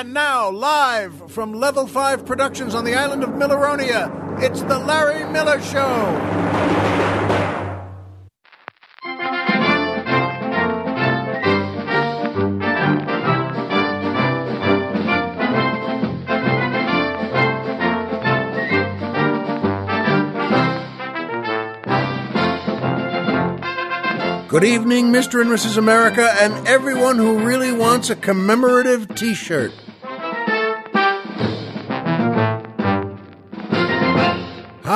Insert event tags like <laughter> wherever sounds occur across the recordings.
And now, live from Level 5 Productions on the island of Milleronia, it's The Larry Miller Show. Good evening, Mr. and Mrs. America, and everyone who really wants a commemorative t shirt.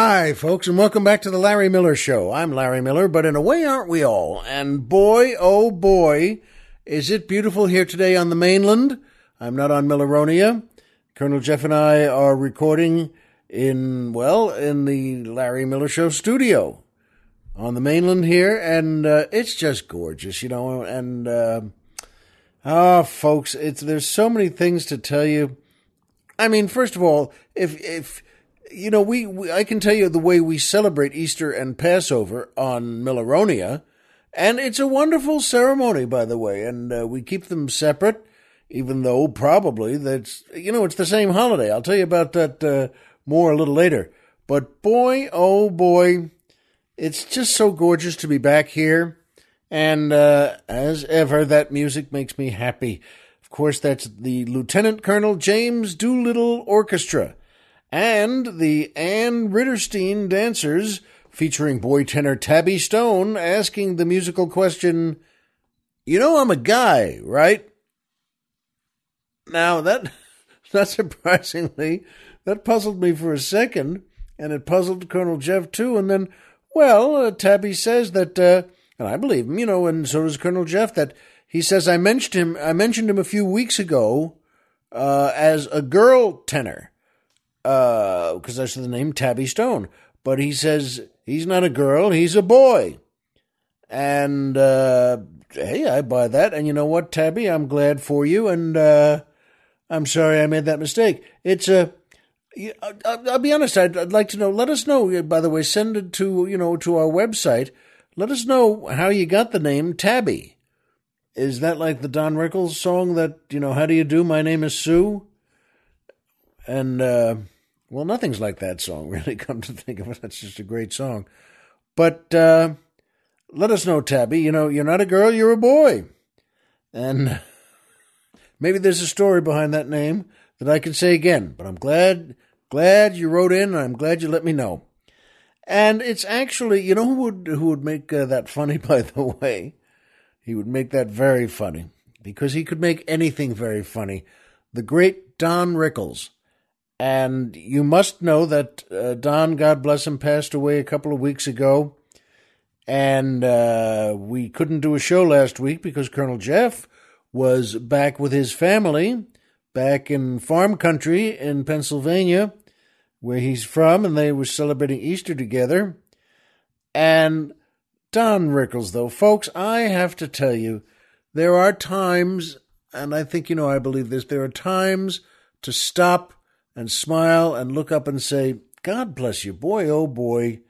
Hi, folks, and welcome back to the Larry Miller Show. I'm Larry Miller, but in a way, aren't we all? And boy, oh boy, is it beautiful here today on the mainland. I'm not on Milleronia. Colonel Jeff and I are recording in, well, in the Larry Miller Show studio on the mainland here, and uh, it's just gorgeous, you know. And uh, ah, folks, it's there's so many things to tell you. I mean, first of all, if if you know, we, we I can tell you the way we celebrate Easter and Passover on Milleronia, and it's a wonderful ceremony, by the way, and uh, we keep them separate, even though probably that's you know it's the same holiday. I'll tell you about that uh, more a little later. But boy, oh boy, it's just so gorgeous to be back here. And uh, as ever, that music makes me happy. Of course, that's the Lieutenant Colonel James Doolittle Orchestra and the Ann Ritterstein Dancers featuring boy tenor Tabby Stone asking the musical question, You know, I'm a guy, right? Now, that, <laughs> not surprisingly, that puzzled me for a second, and it puzzled Colonel Jeff too, and then well, uh, Tabby says that, uh, and I believe him, you know, and so does Colonel Jeff, that he says I mentioned him. I mentioned him a few weeks ago uh, as a girl tenor because uh, that's the name Tabby Stone. But he says he's not a girl; he's a boy. And uh, hey, I buy that. And you know what, Tabby? I'm glad for you. And uh, I'm sorry I made that mistake. It's a I'll, I'll be honest. I'd, I'd, like to know. Let us know. By the way, send it to you know to our website. Let us know how you got the name Tabby. Is that like the Don Rickles song that you know? How do you do? My name is Sue. And uh, well, nothing's like that song. <laughs> Really, come to think of it, that's just a great song. But uh, let us know, Tabby. You know, you're not a girl, you're a boy, and <laughs> maybe there's a story behind that name that I can say again. But I'm glad Glad you wrote in, and I'm glad you let me know. And it's actually, you know, who would who would make uh, that funny? <laughs> By the way, he would make that very funny because he could make anything very funny. The great Don Rickles. And you must know that uh, Don, God bless him, passed away a couple of weeks ago. And uh, we couldn't do a show last week because Colonel Jeff was back with his family, back in farm country in Pennsylvania where he's from, and they were celebrating Easter together. And Don Rickles, though, folks, I have to tell you, there are times, and I think you know I believe this, there are times to stop and smile and look up and say, God bless you, boy, oh boy,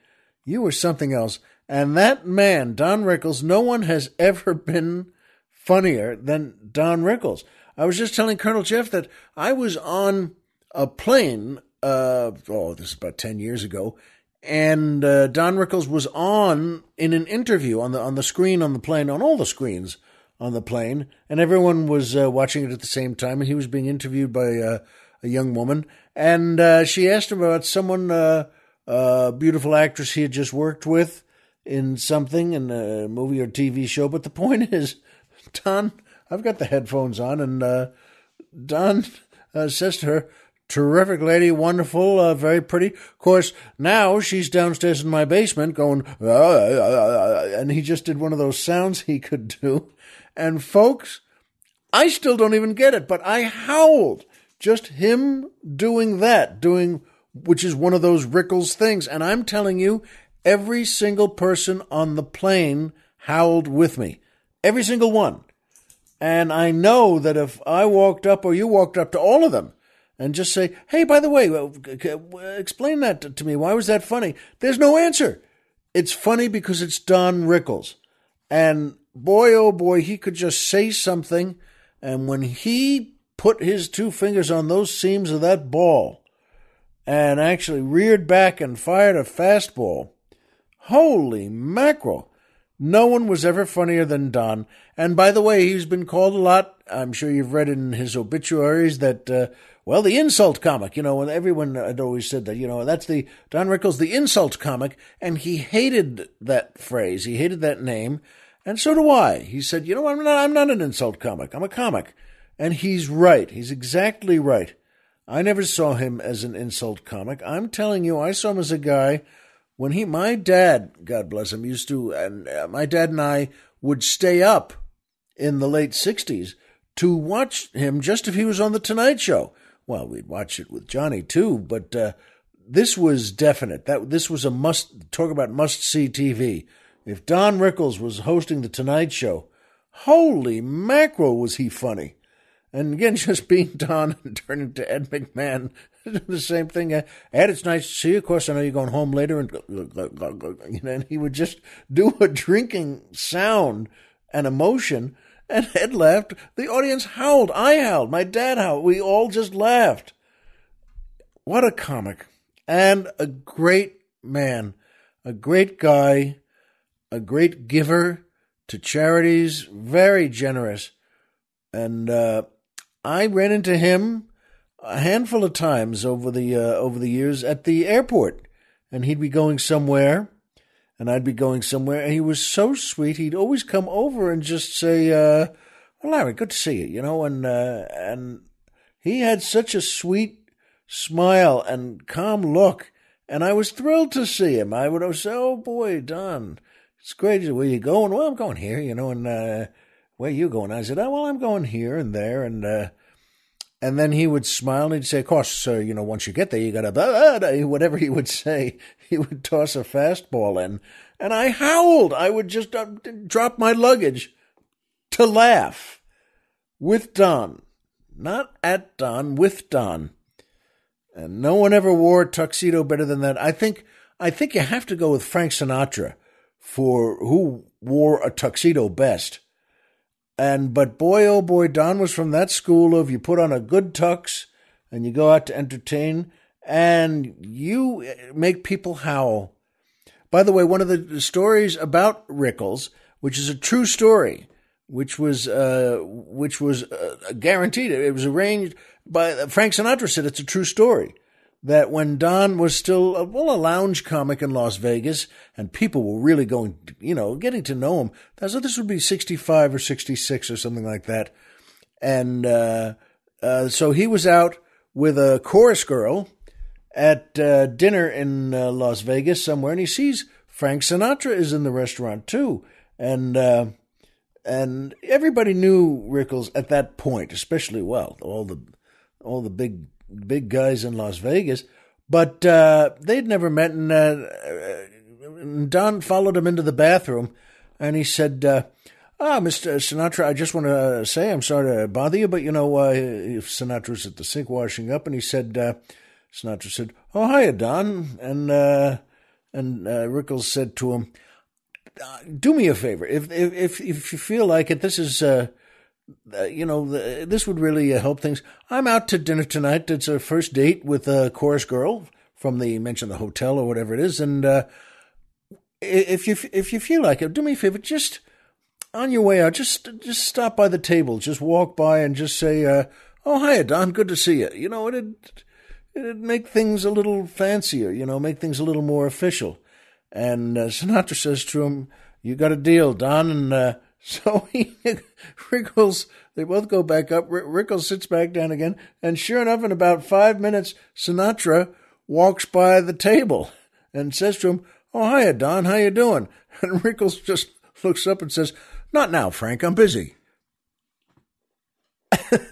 you were something else. And that man, Don Rickles, no one has ever <laughs> been funnier than Don Rickles. I was just telling Colonel Jeff that I was on a plane uh, oh, this is about 10 years ago. And uh, Don Rickles was on in an interview on the on the screen on the plane on all the screens on the plane, and everyone was uh, watching it at the same time. And he was being interviewed by uh, a young woman, and uh, she asked him about someone, uh, a beautiful actress he had just worked with in something in a movie or TV show. But the point <laughs> is, Don, I've got the headphones on, and Don says to her, terrific lady, wonderful, uh, very pretty. Of course, now she's downstairs in my basement going, uh, uh, and he just did one of those sounds he could do. And folks, I still don't even get it, but I howled. Just him doing that, doing, which is one of those Rickles things. And I'm telling you, every single person on the plane howled with me. Every single one. And I know that if I walked up or you walked up to all of them and just say, hey, by the way, explain that to me. Why was that funny? There's no answer. It's funny because it's Don Rickles. And boy, oh boy, he could just say something. And when he put his two fingers on those seams of that ball and actually reared back and fired a fastball. Holy mackerel! No one was ever funnier than Don. And by the way, he's been called a lot. I'm sure you've read in his obituaries that, uh, well, the insult comic, you know, everyone had always said that, you know, that's the, Don Rickles, the insult comic. And he hated that phrase. He hated that name. And so do I. He said, you know, I'm not, I'm not an insult comic. I'm a comic. And he's right. He's exactly right. I never saw him as an insult comic. I'm telling you, I saw him as a guy when he, my dad, God bless him, used to, and uh, my dad and I would stay up in the late 60s to watch him just if he was on The Tonight Show. Well, we'd watch it with Johnny too, but uh, this was definite. That This was a must, talk about must see TV. If Don Rickles was hosting The Tonight Show, holy mackerel was he funny. And again, <laughs> just being Don and turning to Ed McMahon, <laughs> the same thing. Ed, it's nice to see you. Of course, I know you're going home later, and you know, and he would just do a drinking sound and emotion. And Ed laughed. The audience howled. I howled. My dad howled. We all just laughed. What a comic. And a great man, a great guy, a great giver to charities, very generous. And uh, I ran into him a handful of times over the uh, over the years at the airport, and he'd be going somewhere, and I'd be going somewhere, and he was so sweet. He'd always come over and just say, uh, well, "Larry, good to see you," you know, and uh, and he had such a sweet smile and calm look, and I was thrilled to see him. I would say, "Oh boy, Don, it's great. Where you going?" Well, I'm going here, you know, and uh, where you going? I said, oh, well, I'm going here and there. And, uh, and then he would smile and he'd say, of course, you know, once you get there, you got to, <laughs> whatever he would say, he would toss a fastball in. And I howled. I would just uh, drop my luggage to laugh with Don. Not at Don, with Don. And no one ever wore a tuxedo better than that. I think, I think you have to go with Frank Sinatra for who wore a tuxedo best. And but boy, oh boy, Don was from that school of you put on a good tux and you go out to entertain and you make people howl. By the way, one of the stories about Rickles, which is a true story, which was uh, which was uh, guaranteed, it was arranged by Frank Sinatra said it's a true story that when Don was still a, well a lounge comic in Las Vegas and people were really going you know getting to know him so this would be 65 or 66 or something like that. And uh, uh, so he was out with a chorus girl at uh, dinner in uh, Las Vegas somewhere and he sees Frank Sinatra is in the restaurant too. And uh, and everybody knew Rickles at that point especially well all the all the big big guys in Las Vegas, but uh, they'd never met. And uh, Don followed him into the bathroom, and he said, uh, "Ah, Mr. Sinatra, I just want to say I'm sorry to bother you, but you know, uh, if Sinatra's at the sink washing up." And he said, uh, "Sinatra said, oh hiya, Don," and uh, and uh, Rickles said to him. Do me a favor. If if if you feel like it, this is uh, you know, the, this would really uh, help things. I'm out to dinner tonight. It's a first date with a chorus girl from the mention the hotel or whatever it is. And uh, if you if you feel like it, do me a favor, just on your way out, just just stop by the table, just walk by and just say, uh, "Oh, hi, Don. Good to see you." You know, it'd it'd make things a little fancier. You know, make things a little more official. And uh, Sinatra says to him, "You got a deal, Don." And uh, so he, <laughs> Rickles, they both go back up. Rickles sits back down again, and sure enough, in about five minutes, Sinatra walks by the table and says to him, "Oh, hiya, Don. How you doing?" <laughs> And Rickles just looks up and says, "Not now, Frank. I'm busy." <laughs>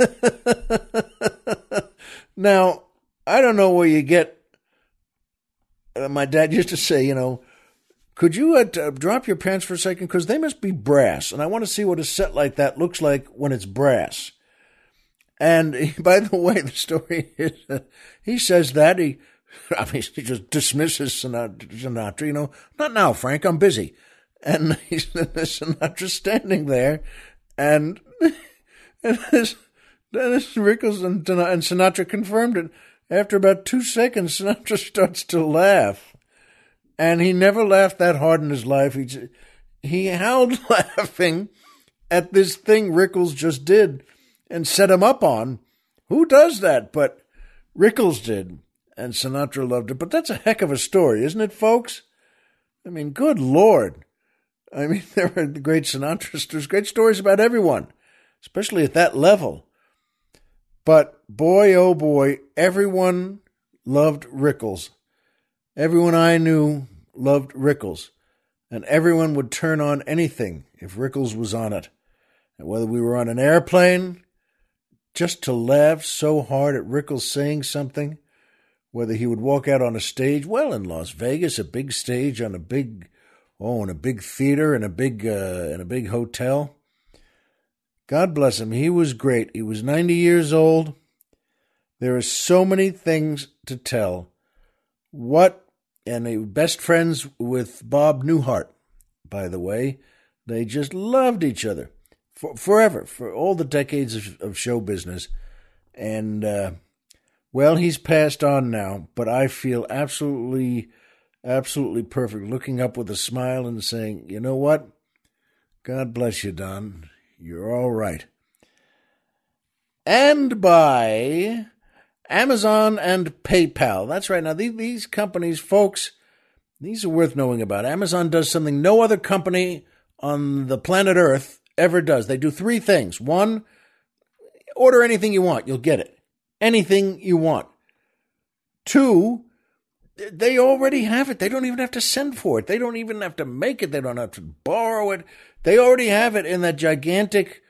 now, I don't know where you get. Uh, my dad used to say, you know, could you uh, drop your pants for a second? Because they must be brass, and I want to see what a set like that looks like when it's brass. And <laughs> by the way, the story is uh, he says that he, <laughs> I mean, he just dismisses Sinatra. You know, not now, Frank. I'm busy. And <laughs> he's Sinatra standing there, and and this Dennis Rickles and, and Sinatra confirmed it. After about two seconds, Sinatra starts to laugh. And he never laughed that hard in his life. He, he howled <laughs> laughing at this thing Rickles just did and set him up on. Who does that? But Rickles did, and Sinatra loved it. But that's a heck of a story, isn't it, folks? I mean, good Lord. I mean, <laughs> there are great Sinatra, there's great stories about everyone, especially at that level. But boy, oh boy, everyone loved Rickles. Everyone I knew loved Rickles. And everyone would turn on anything if Rickles was on it. And whether we were on an airplane, just to laugh so hard at Rickles saying something, whether he would walk out on a stage, well, in Las Vegas, a big stage on a big, oh, in a big theater in a big, uh, in a big hotel. God bless him. He was great. He was 90 years old. There are so many things to tell. What, and they were best friends with Bob Newhart, by the way. They just loved each other for, forever, for all the decades of, of show business. And, uh, well, he's passed on now, but I feel absolutely, absolutely perfect looking up with a smile and saying, you know what? God bless you, Don. You're all right. And by Amazon and PayPal. That's right. Now, these, these companies, folks, these are worth knowing about. Amazon does something no other company on the planet Earth ever does. They do three things. One, order anything you want, you'll get it. Anything you want. Two, they already have it. They don't even have to send for it. They don't even have to make it. They don't have to borrow it. They already have it in that gigantic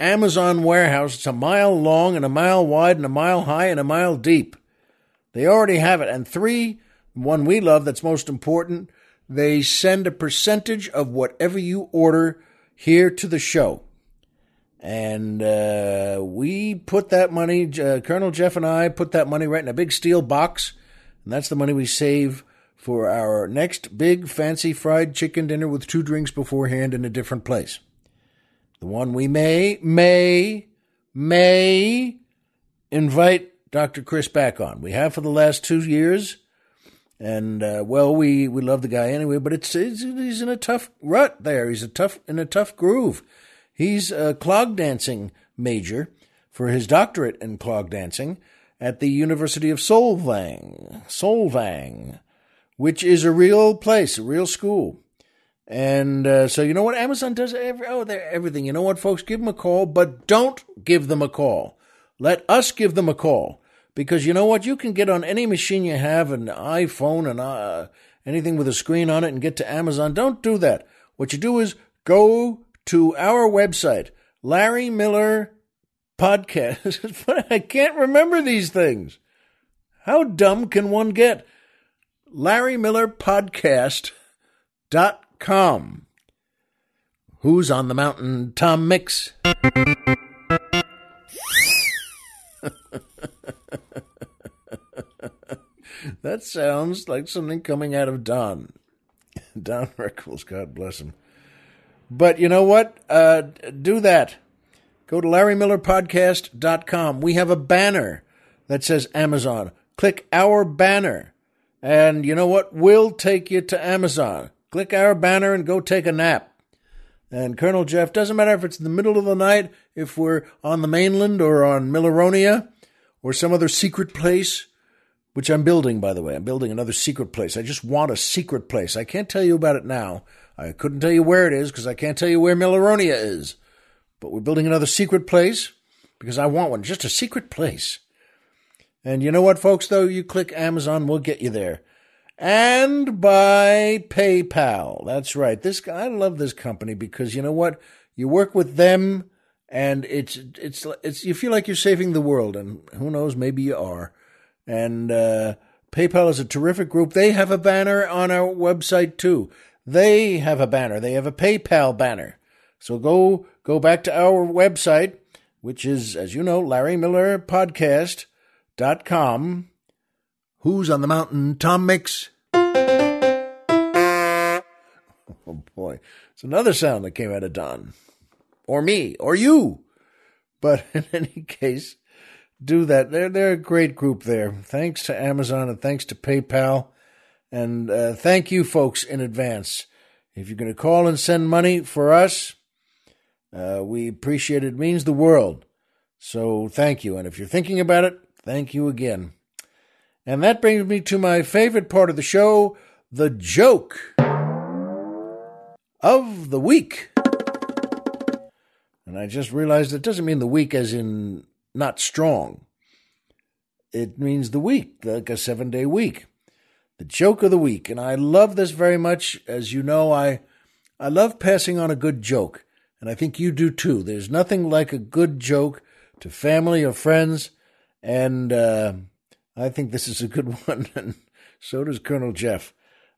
Amazon warehouse. It's a mile long and a mile wide and a mile high and a mile deep. They already have it. And three, one we love that's most important, they send a percentage of whatever you order here to the show. And uh, we put that money, uh, Colonel Jeff and I put that money right in a big steel box. And that's the money we save for our next big fancy fried chicken dinner with two drinks beforehand in a different place. The one we may, may, may invite Dr. Chris back on. We have for the last two years. And uh, well, we, we love the guy anyway, but it's, it's, he's in a tough rut there. He's a tough in a tough groove. He's a clog dancing major for his doctorate in clog dancing at the University of Solvang, Solvang, which is a real place, a real school. And uh, so you know what Amazon does every oh everything. You know what, folks, give them a call, but don't give them a call. Let us give them a call because you know what? You can get on any machine you have, an iPhone and uh, anything with a screen on it, and get to Amazon. Don't do that. What you do is go to our website, Larry Miller Podcast. <laughs> but I can't remember these things. How dumb can one get? Larry Miller Podcast dot com. Who's on the mountain? Tom Mix. <laughs> that sounds like something coming out of Don. <laughs> Don Rickles, God bless him. But you know what? Uh, do that. Go to LarryMillerPodcast.com. We have a banner that says Amazon. Click our banner. And you know what? We'll take you to Amazon. Click our banner and go take a nap. And Colonel Jeff, doesn't matter if it's in the middle of the night, if we're on the mainland or on Milleronia or some other secret place, which I'm building, by the way. I'm building another secret place. I just want a secret place. I can't tell you about it now. I couldn't tell you where it is because I can't tell you where Milleronia is. But we're building another secret place because I want one. Just a secret place. And you know what, folks, though? You click Amazon, we'll get you there. And by PayPal. That's right. This guy I love this company because you know what? You work with them and it's it's it's you feel like you're saving the world and who knows, maybe you are. And uh, PayPal is a terrific group. They have a banner on our website too. They have a banner. They have a PayPal banner. So go go back to our website, which is, as you know, Larry Miller Podcast dot com. Who's on the mountain? Tom Mix. Oh boy. It's another sound that came out of Don. Or me. Or you. But <laughs> in any case, do that. They're they're a great group there. Thanks to Amazon and thanks to PayPal, and uh, thank you folks in advance. If you're going to call and send money for us, uh, we appreciate it. it. Means the world. So thank you. And if you're thinking about it, thank you again. And that brings me to my favorite part of the show, the joke of the week. And I just realized it doesn't mean the week as in not strong. It means the week, like a seven day week. The joke of the week. And I love this very much. As you know, I, I love passing on a good joke. And I think you do too. There's nothing like a good joke to family or friends. And uh, I think this is a good <laughs> one. And so does Colonel Jeff.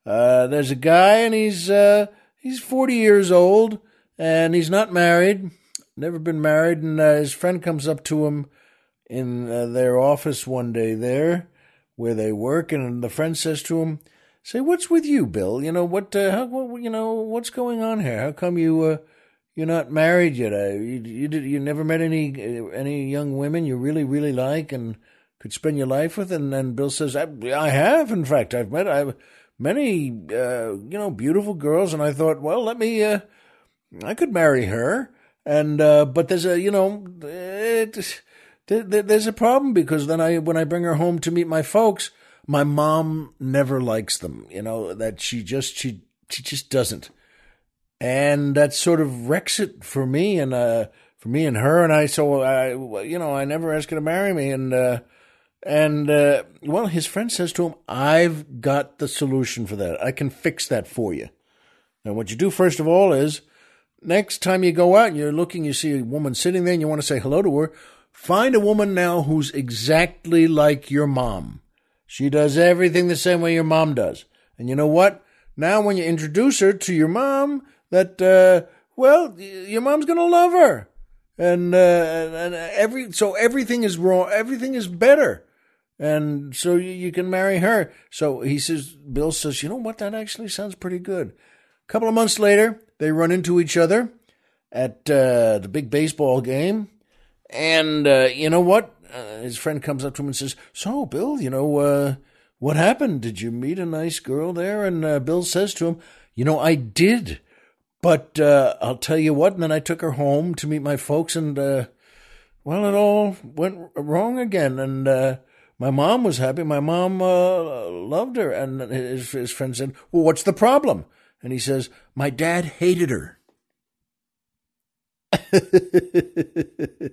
Uh, there's a guy, and he's uh, he's 40 years old, and he's not married, never been married. And uh, his friend comes up to him in uh, their office one day there, where they work, and the friend says to him, "Say, what's with you, Bill? You know what? Uh, how, what, you know what's going on here? How come you?" Uh, you're not married yet. You you you never met any any young women you really really like and could spend your life with. And then Bill says, I, I have. In fact, I've met I've many uh, you know beautiful girls, and I thought, well, let me uh, I could marry her. And uh, but there's a you know it, there's a problem because then I when I bring her home to meet my folks, my mom never likes them. You know that she just she she just doesn't and that sort of wrecks it for me and uh, for me and her. And I so I you know I never asked her to marry me, and uh, and uh, well, his friend says to him, "I've got the solution for that. I can fix that for you." Now, what you do first of all is next time you go out and you're looking, you see a woman sitting there, and you want to say hello to her. Find a woman now who's exactly like your mom. She does everything the same way your mom does. And you know what? Now, when you introduce her to your mom, that uh, well, your mom's gonna love her, and uh, and every so everything is wrong, everything is better, and so you, you can marry her. So he says, Bill says, you know what, that actually sounds pretty good. A couple of months later, they run into each other at uh, the big baseball game, and uh, you know what? Uh, his friend comes up to him and says, "So, Bill, you know." Uh, what happened? Did you meet a nice girl there? And uh, Bill says to him, You know, I did. But uh, I'll tell you what, and then I took her home to meet my folks, and well, it all went wrong again. And my mom was happy. My mom uh, loved her. And his, his friend said, Well, what's the problem? And he says, My dad hated her. <laughs>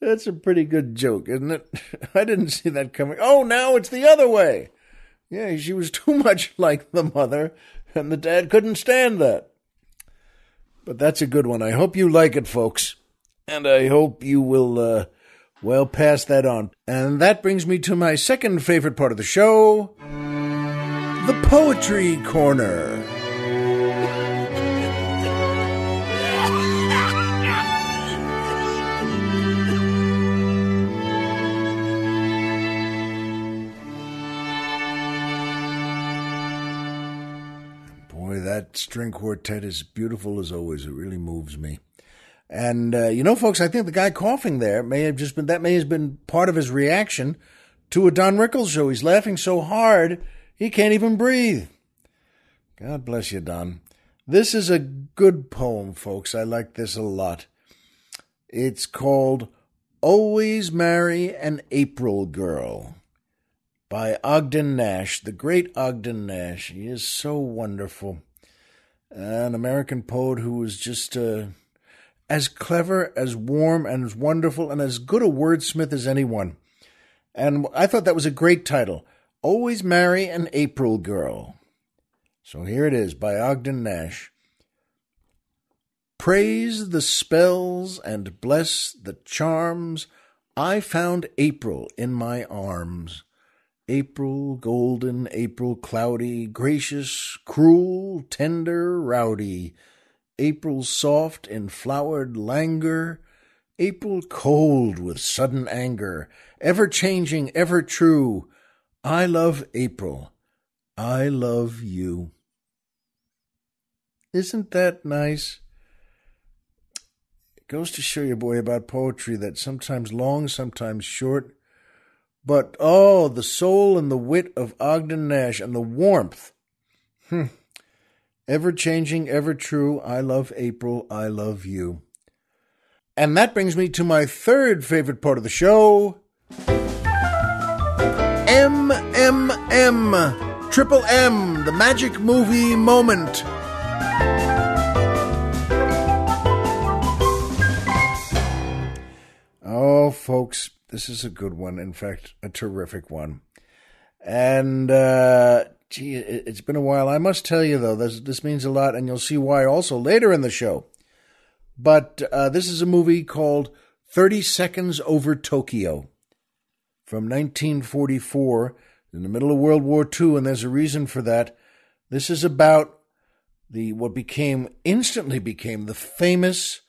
That's a pretty good joke, isn't it? <laughs> I didn't see that coming. Oh, now it's the other way. Yeah, she was <laughs> too much like the mother, and the dad couldn't stand that. But that's a good one. I hope you like it, folks. And I hope you will, uh, well, pass that on. And that brings me to my second favorite part of the show the Poetry Corner. Boy, that string quartet is beautiful as always. It really moves me. And uh, you know, folks, I think the guy coughing there may have just been that may have been part of his reaction to a Don Rickles show. He's laughing so hard he can't even breathe. God bless you, Don. This is a good poem, folks. I like this a lot. It's called Always Marry an April Girl by Ogden Nash, the great Ogden Nash. He is so wonderful an American poet who was just uh, as clever, as warm, and as wonderful, and as good a wordsmith as anyone. And I thought that was a great title Always Marry an April Girl. So here it is by Ogden Nash. Praise the spells and bless the charms. I found April in my arms. April golden, April cloudy, gracious, cruel, tender, rowdy, April soft in flowered languor, April cold with sudden anger, ever changing, ever true. I love April. I love you. Isn't that nice? It goes to show you, boy, about poetry that sometimes long, sometimes short. But oh, the soul and the wit of Ogden Nash and the warmth. Hmm. Ever changing, ever true. I love April. I love you. And that brings me to my third favorite part of the show MMM. Triple M, the magic movie moment. Oh, folks, this is a good one. In fact, a terrific one. And, uh, gee, it's been a while. I must tell you, though, this, this means a lot, and you'll see why also later in the show. But uh, this is a movie called 30 Seconds Over Tokyo from 1944 in the middle of World War II, and there's a reason for that. This is about the what became instantly became the famous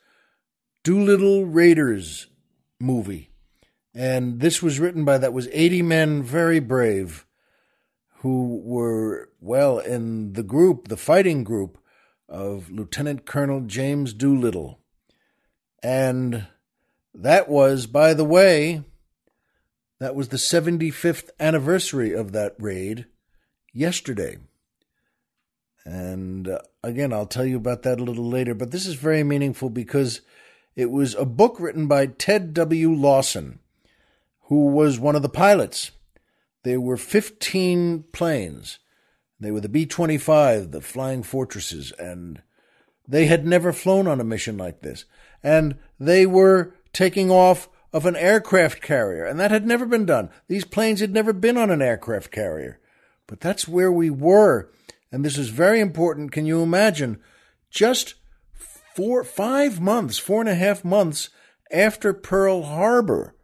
Doolittle Raiders movie. And this was written by that was 80 men very brave who were well in the group, the fighting group of Lieutenant Colonel James Doolittle. And that was, by the way, that was the 75th anniversary of that raid yesterday. And uh, again, I'll tell you about that a little later, but this is very meaningful because it was a book written by Ted W. Lawson, who was one of the pilots. There were 15 planes. They were the B 25, the Flying Fortresses, and they had never flown on a mission like this and they were taking off of an aircraft carrier, and that had never been done. These planes had never been on an aircraft carrier. But that's where we were, and this is very important. Can you imagine? Just four, five months, four and a half months after Pearl Harbor,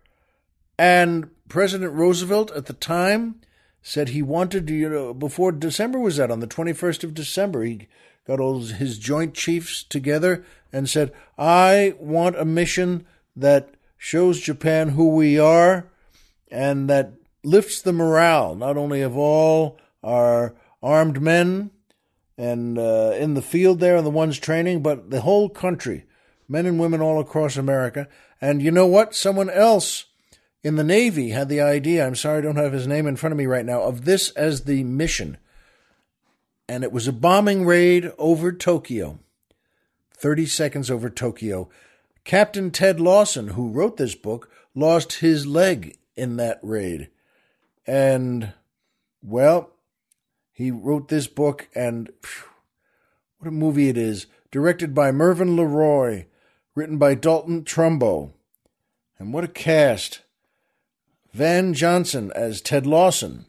and President Roosevelt at the time said he wanted to, you know, before December was out, on the 21st of December, he got all his joint chiefs together and said, I want a mission that shows Japan who we are and that lifts the morale, not only of all our armed men and uh, in the field there and the ones training, but the whole country, men and women all across America. And you know what? Someone else in the Navy had the idea, I'm sorry I don't have his name in front of me right now, of this as the mission. And it was a bombing raid over Tokyo. 30 Seconds Over Tokyo. Captain Ted Lawson, who wrote this book, lost his leg in that raid. And, well, he wrote this book, and phew, what a movie it is. Directed by Mervyn LeRoy, written by Dalton Trumbo. And what a cast! Van Johnson as Ted Lawson,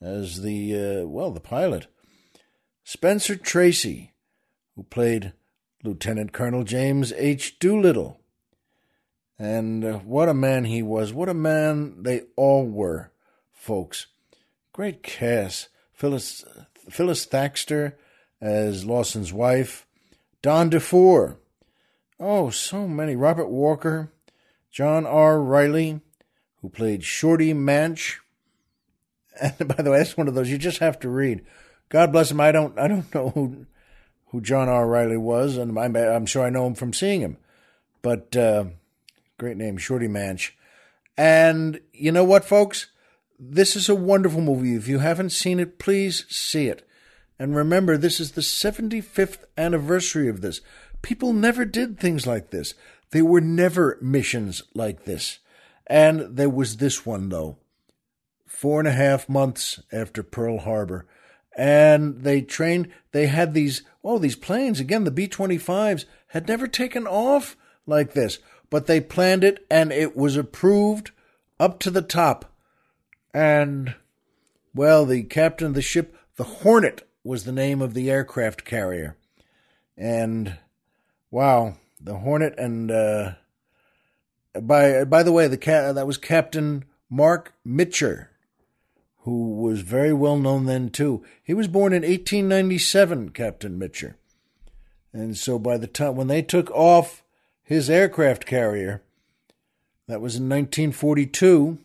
as the, uh, well, the pilot. Spencer Tracy, who played Lieutenant Colonel James H. Doolittle. And uh, what a man he was. What a man they all were, folks. Great cast. Phyllis, Phyllis Thaxter as Lawson's wife. Don DeFore. Oh, so many. Robert Walker. John R. Reilly, who played Shorty Manch. And <laughs> by the way, that's one of those you just have to read. God bless him. I don't I don't know who who John R. Reilly was, and I'm, I'm sure I know him from seeing him. But uh, great name, Shorty Manch. And you know what, folks? This is a wonderful movie. If you haven't seen it, please see it. And remember, this is the 75th anniversary of this. People never did things like this. There were never missions like this. And there was this one, though. Four and a half months after Pearl Harbor and they trained. They had these oh these planes again. The B twenty fives had never taken off like this, but they planned it and it was approved up to the top. And well, the captain of the ship, the Hornet, was the name of the aircraft carrier, and wow, the Hornet and. Uh, by by the way, the ca- that was Captain Marc Mitscher, who was very well known then too. He was born in 1897, Captain Mitscher, And so by the time when they took off his aircraft carrier, that was in 1942,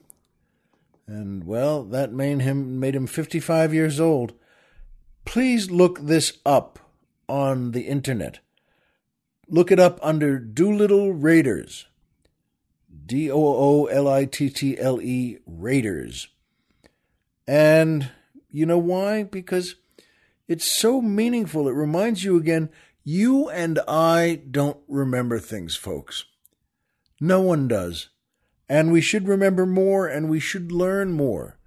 and well, that made him made him 55 years old. Please look this up on the internet. Look it up under Doolittle Raiders. D O O L I T T L E Raiders. And you know why? Because it's so meaningful. It reminds you again you and I don't remember things, folks. No one does. And we should remember more and we should learn more.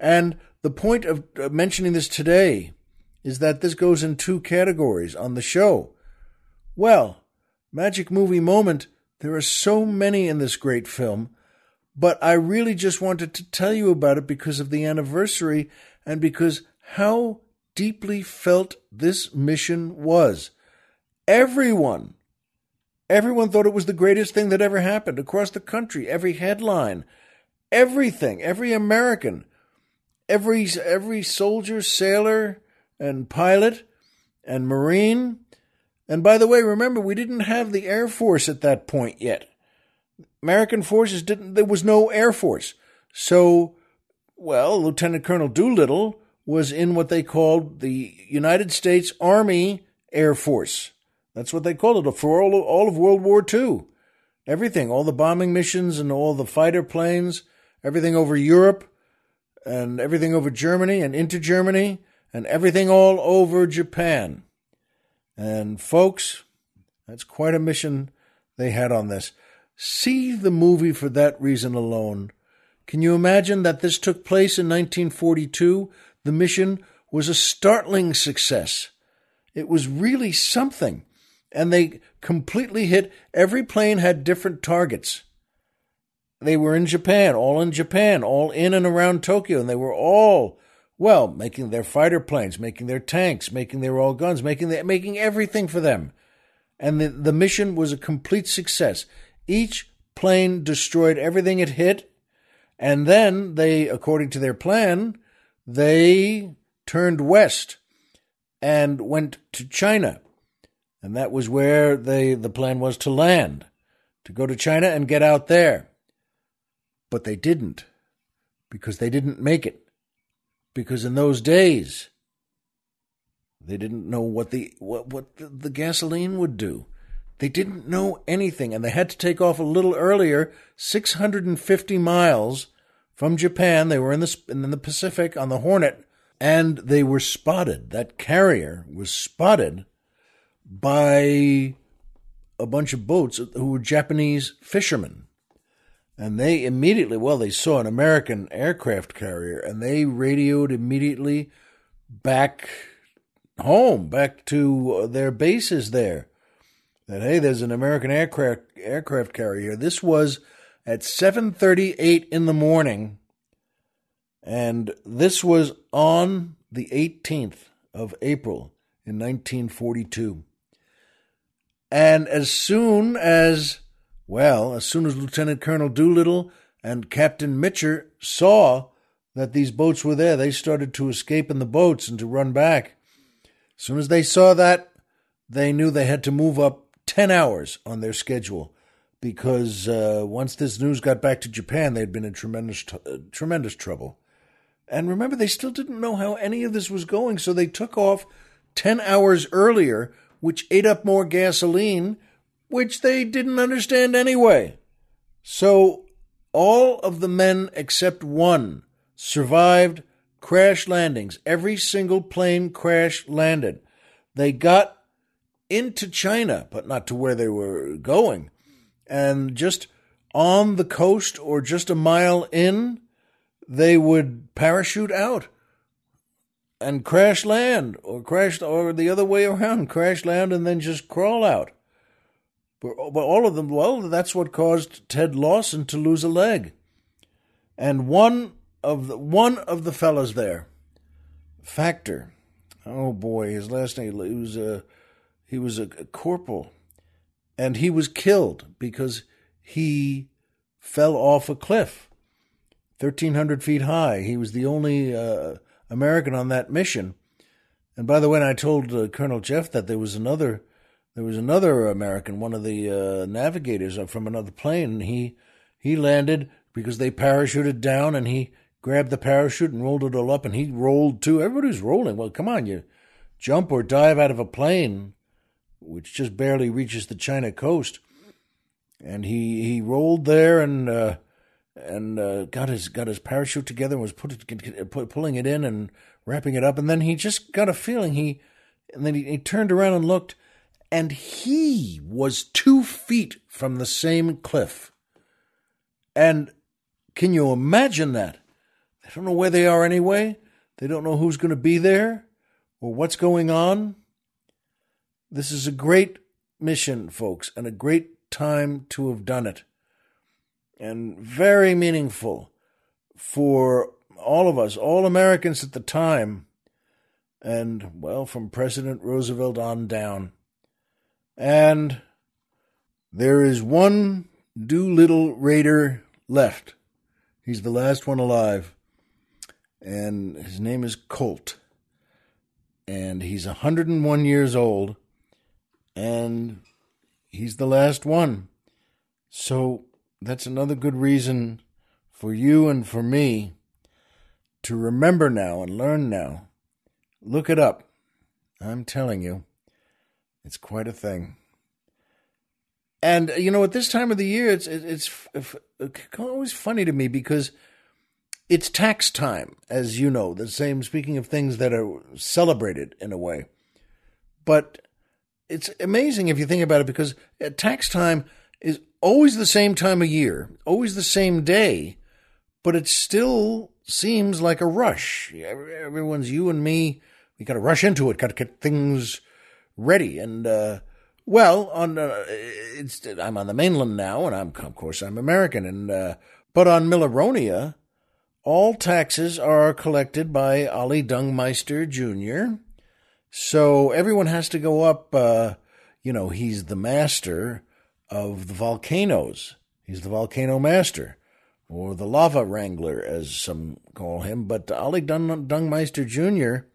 And the point of uh, mentioning this today is that this goes in two categories on the show. Well, Magic Movie Moment, there are so many in this great film, but I really just wanted to tell you about it because of the anniversary and because how deeply felt this mission was. Everyone, everyone thought it was the greatest thing that ever happened across the country. Every headline, everything, every American, every every soldier, sailor, and pilot and marine. And by the way, remember we didn't have the Air Force at that point yet. American forces didn't. There was no Air Force, so well, Lieutenant Colonel Doolittle was in what they called the United States Army Air Force. That's what they called it for all of, all of World War II. Everything, all the bombing missions and all the fighter planes, everything over Europe and everything over Germany and into Germany and everything all over Japan. And folks, that's quite a mission they had on this. See the movie for that reason alone. Can you imagine that this took place in 1942? The mission was a startling success. It was really something. And they completely hit, every plane had different targets. They were in Japan, all in Japan, all in and around Tokyo, and they were all, well, making their fighter planes, making their tanks, making their all guns, making, the, making everything for them. And the, the mission was a complete success. Each plane destroyed everything it hit and then they, according to their plan, they turned west and went to China. And that was where they, the plan was to land, to go to China and get out there. But they didn't, because they didn't make it. Because in those days, they didn't know what the what, what the, gasoline would do. They didn't know anything, and they had to take off a little earlier, 650 miles from Japan. They were in the in the Pacific on the Hornet, and they were spotted. That carrier was spotted by a bunch of boats who were Japanese fishermen. And they immediately, well, they saw an American aircraft carrier and they radioed immediately back home, back to uh, their bases there that hey, there's an American aircraft aircraft carrier. This was at 7:38 in the morning and this was on the 18th of April in 1942. And as soon as well, as soon as Lieutenant Colonel Doolittle and Captain Mitscher saw that these boats were there, they started to escape in the boats and to run back. As soon as they saw that, they knew they had to move up 10 hours on their schedule because uh, once this news got back to Japan, they'd been in tremendous, t- uh, tremendous trouble. And remember, they still didn't know how any of this was going, so they took off 10 hours earlier, which ate up more gasoline, which they didn't understand anyway. So all of the men except one survived crash landings. Every single plane crash landed. They got into China, but not to where they were going. And just on the coast or just a mile in, they would parachute out and crash land or crash or the other way around, crash land and then just crawl out. But, all of them, well, that's what caused Ted Lawson to lose a leg. And one of the one of the fellows there, Faktor, oh boy, his last name he was a he was a, a corporal, and he was killed because he fell off a cliff, thirteen hundred feet high. He was the only uh, American on that mission. And by the way, I told uh, Colonel Jeff that there was another there was another American, one of the uh, navigators from another plane. he he landed because they parachuted down, and he grabbed the parachute and rolled it all up, and he rolled too. Everybody's rolling. Well, come on, you jump or dive out of a plane which just barely reaches the China coast. And he he rolled there and uh, and uh, got his got his parachute together and was put put, pulling it in and wrapping it up. And then he just got a feeling he and then he, he turned around and looked, and he was two feet from the same cliff. And can you imagine that? They don't know where they are anyway. They don't know who's going to be there or what's going on. This is a great mission, folks, and a great time to have done it. And very meaningful for all of us, all Americans at the time, and, well, from President Roosevelt on down. And there is one Doolittle Raider left. He's the last one alive. And his name is Cole. And he's 101 years old. And he's the last one. So that's another good reason for you and for me to remember now and learn now. Look it up. I'm telling you, it's quite a thing. And uh, you know, at this time of the year, it's it's, it's always funny to me because it's tax time, as you know. The same. Speaking of things that are celebrated in a way, but it's amazing if you think about it because uh, tax time is always the same time of year, always the same day, but it still seems like a rush. Everyone's you and me. We got to rush into it. Got to get things ready and. uh well, on uh, I'm on the mainland now, and I'm of course I'm American, and uh, but on Milleronia, all taxes are collected by Ollie Dungmeister Jr. So everyone has to go up. Uh, you know, he's the master of the volcanoes. He's the volcano master, or the lava wrangler, as some call him. But Dung- Dungmeister Jr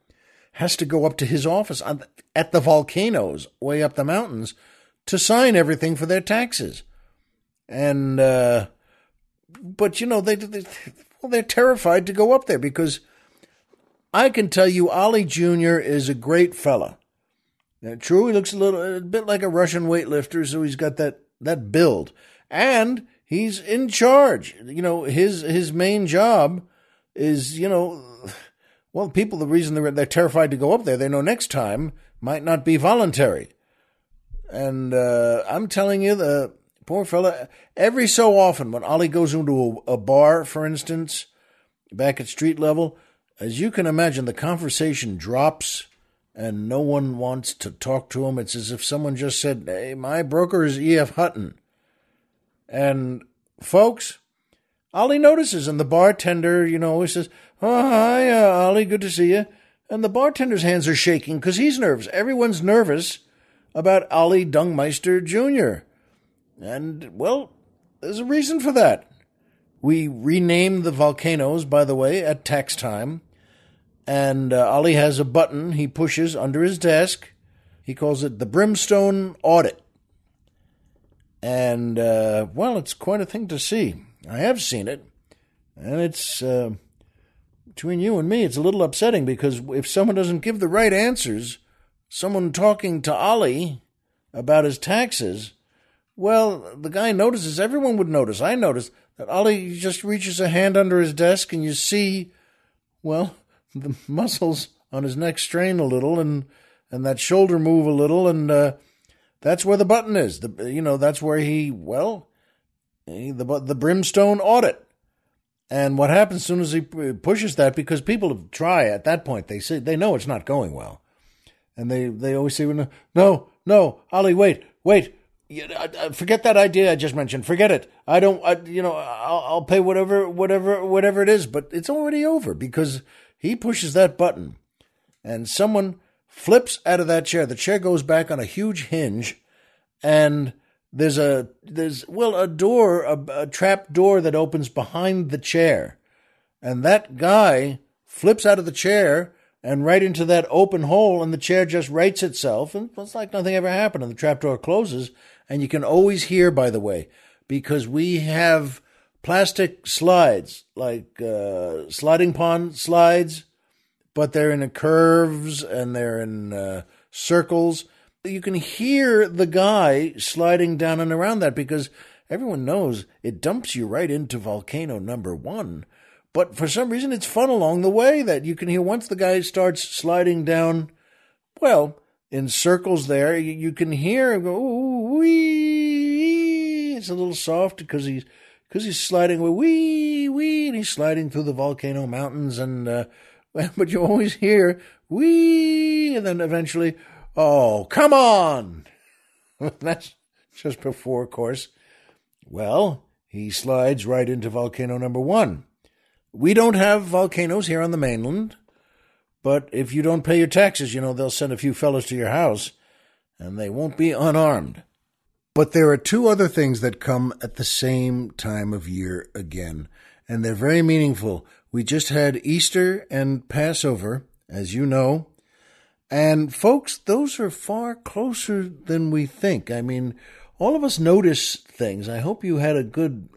has to go up to his office at the volcanoes way up the mountains to sign everything for their taxes. And, uh, but you know, they, they, well, they're terrified to go up there because I can tell you Ollie Jr. is a great fella. Now, true, he looks a little, a bit like a Russian weightlifter, so he's got that, that build. And he's in charge. You know, his, his main job is, you know, well, people, the reason they're, they're terrified to go up there, they know next time might not be voluntary. And uh, I'm telling you, the poor fella, every so often when Ollie goes into a, a bar, for instance, back at street level, as you can imagine, the conversation drops and no one wants to talk to him. It's as if someone just said, Hey, my broker is E.F. Hutton. And folks, Ollie notices, and the bartender, you know, always says, Oh, hi, uh, Ollie, good to see you. And the bartender's hands are shaking because he's nervous. Everyone's nervous about Ollie Dungmeister Jr. And, well, there's a reason for that. We renamed the volcanoes, by the way, at tax time. And uh, Ollie has a button he pushes under his desk. He calls it the Brimstone Audit. And, uh, well, it's quite a thing to see. I have seen it. And it's. Uh, between you and me, it's a little upsetting because if someone doesn't give the right answers, someone talking to Ollie about his taxes, well, the guy notices, everyone would notice. I noticed that Ollie just reaches a hand under his desk and you see, well, <laughs> the muscles on his neck strain a little and, and that shoulder move a little. And, uh, that's where the button is. The, you know, that's where he, well, he, the, the brimstone audit. And what happens as soon as he pushes that, because people try at that point, they say they know it's not going well, and they they always say, "No, no, Ollie, wait, wait, forget that idea I just mentioned. Forget it. I don't, I, you know, I'll, I'll pay whatever, whatever, whatever it is." But it's already over because he pushes that button, and someone flips out of that chair. The chair goes back on a huge hinge, and there's a there's well a door a, a trap door that opens behind the chair. And that guy flips out of the chair and right into that open hole and the chair just rights itself. And it's like nothing ever happened and the trap door closes. And you can always hear by the way because we have plastic slides like uh, sliding pond slides but they're in curves and they're in uh, circles you can hear the guy sliding down and around that because everyone knows it dumps you right into volcano number one. But for some reason, it's fun along the way that you can hear once the guy starts sliding down, well, in circles there, you, can hear him go, ooh, wee. It's a little soft because he's because he's sliding away, wee wee, and he's sliding through the volcano mountains, and uh, <laughs> but you always hear wee, and then eventually, oh, come on! <laughs> That's just before, of course. Well, he slides right into volcano number one. We don't have volcanoes here on the mainland, but if you don't pay your taxes, you know, they'll send a few fellows to your house, and they won't be unarmed. But there are two other things that come at the same time of year again, and they're very meaningful. We just had Easter and Passover, as you know. And folks, those are far closer than we think. I mean, all of us notice things. I hope you had a good,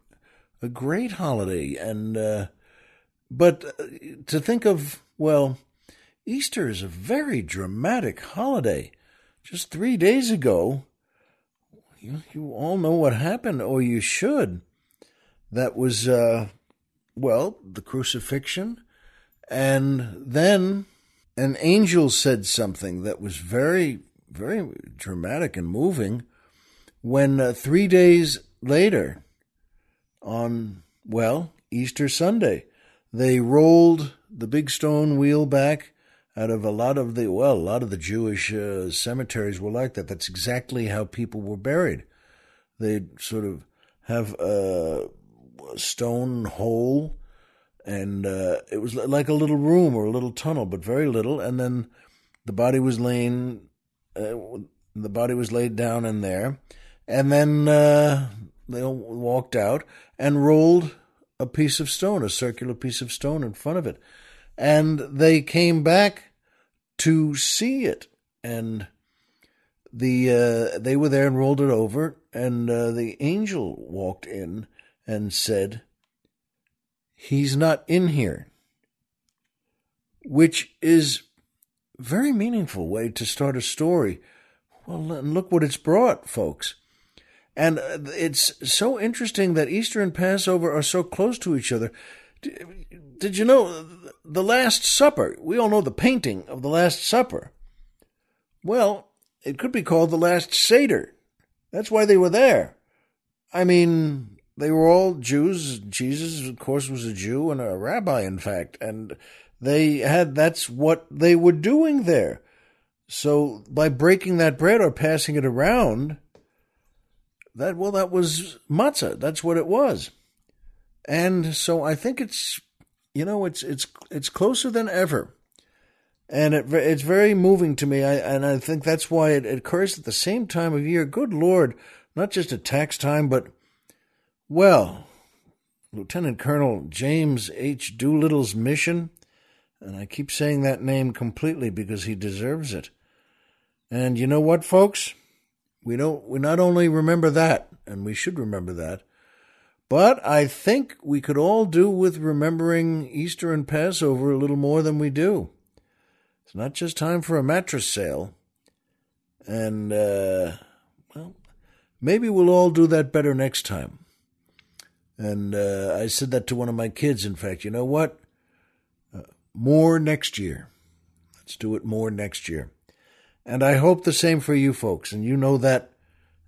a great holiday. And, uh, but uh, to think of, well, Easter is a very dramatic holiday. Just three days ago, you, you all know what happened, or you should. That was, uh, well, the crucifixion. And then an angel said something that was very, very dramatic and moving when uh, three days later, on, well, Easter Sunday, they rolled the big stone wheel back out of a lot of the, well, a lot of the Jewish uh, cemeteries were like that. That's exactly how people were buried. They'd sort of have a stone hole, and uh, it was like a little room or a little tunnel, but very little. And then the body was laying, uh, the body was laid down in there, and then uh, they walked out and rolled a piece of stone, a circular piece of stone in front of it. And they came back to see it. And the uh, they were there and rolled it over. And uh, the angel walked in and said, He's not in here. Which is very meaningful way to start a story. Well, and look what it's brought, folks. And uh, it's so interesting that Easter and Passover are so close to each other. Did you know the Last Supper? We all know the painting of the Last Supper. Well, it could be called the Last Seder. That's why they were there. I mean, they were all Jews. Jesus, of course, was a Jew and a rabbi, in fact. And they had, that's what they were doing there. So by breaking that bread or passing it around, that well, that was matzah. That's what it was, and so I think it's you know it's it's it's closer than ever, and it, it's very moving to me. I and I think that's why it, it occurs at the same time of year. Good Lord, not just at tax time, but well, Lieutenant Colonel James H. Doolittle's mission, and I keep saying that name completely because he deserves it. And you know what, folks? We don't we not only remember that, and we should remember that, but I think we could all do with remembering Easter and Passover a little more than we do. It's not just time for a mattress sale. And, uh, well, maybe we'll all do that better next time. And uh, I said that to one of my kids, in fact. You know what? Uh, more next year. Let's do it more next year. And I hope the same for you folks, and you know that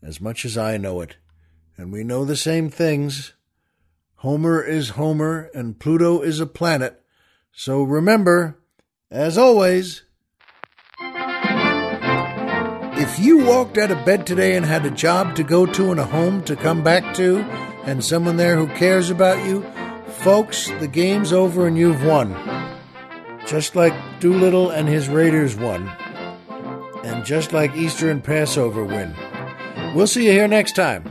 as much as I know it. And we know the same things. Homer is Homer, and Pluto is a planet. So remember, as always, if you walked out of bed today and had a job to go to and a home to come back to, and someone there who cares about you, folks, the game's over and you've won. Just like Doolittle and his Raiders won and just like Easter and Passover win. We'll see you here next time.